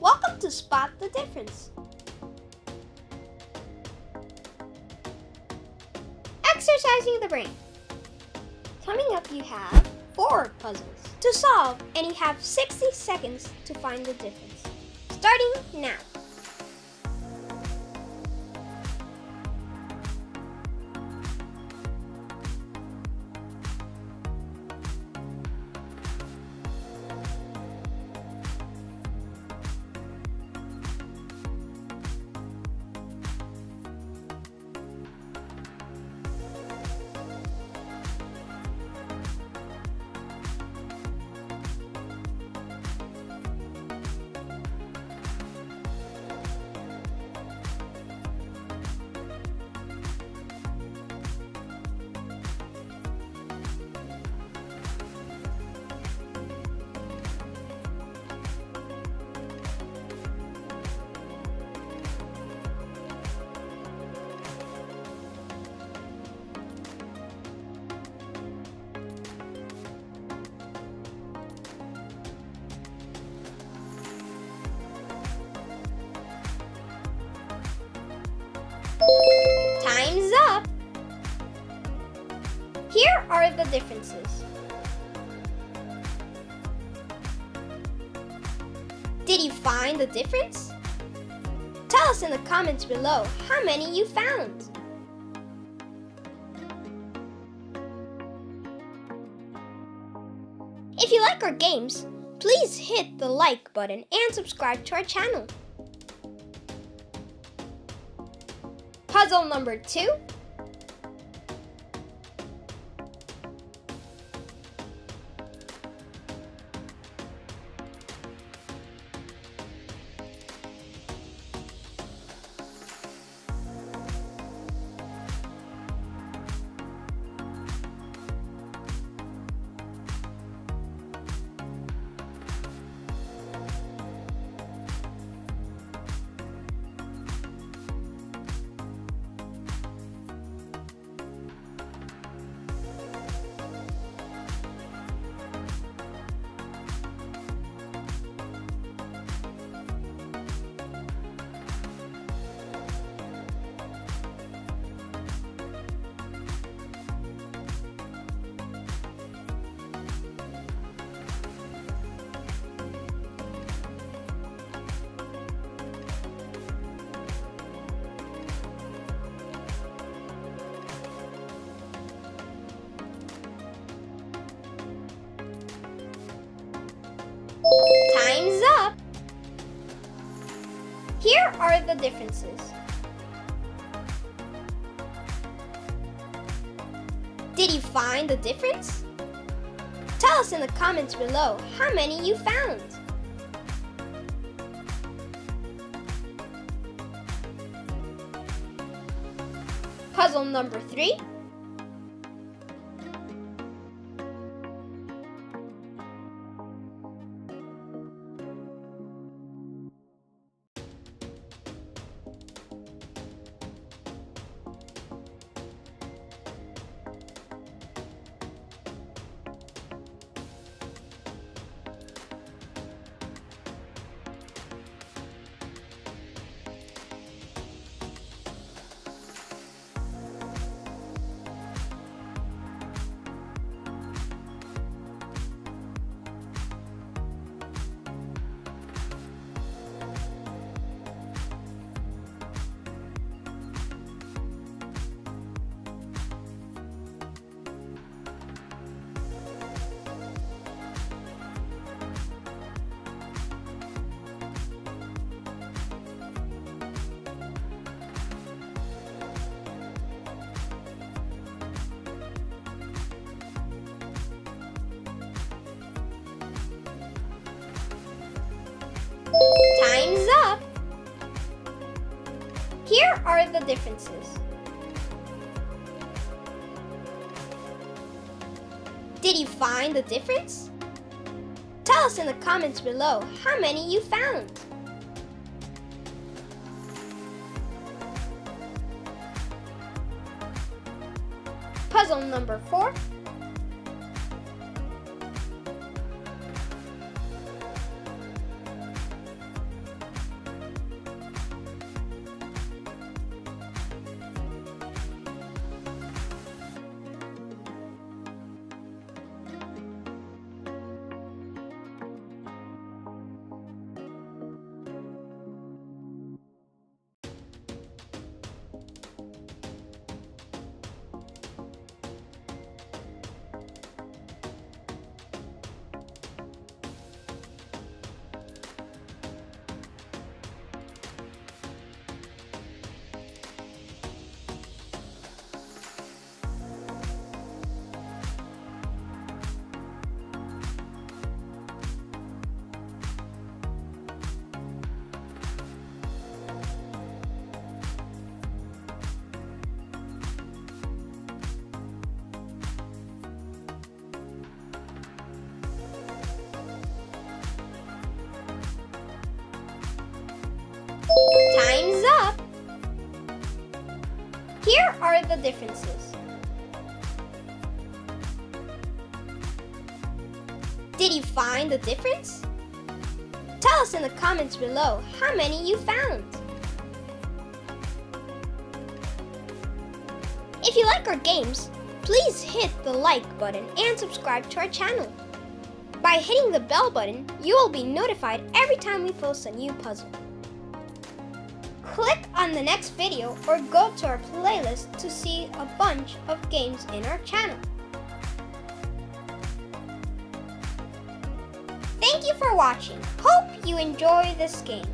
Welcome to Spot the Difference. Exercising the brain. Coming up, you have four puzzles to solve, and you have 60 seconds to find the difference. Starting now. Here are the differences. Did you find the difference? Tell us in the comments below how many you found. If you like our games, please hit the like button and subscribe to our channel. Puzzle number two. Here are the differences. Did you find the difference? Tell us in the comments below how many you found. Puzzle number three. Here are the differences. Did you find the difference? Tell us in the comments below how many you found. Puzzle number four. Are the differences? Did you find the difference? Tell us in the comments below how many you found. If you like our games, please hit the like button and subscribe to our channel. By hitting the bell button, you will be notified every time we post a new puzzle. Click on the next video or go to our playlist to see a bunch of games in our channel. Thank you for watching. Hope you enjoy this game.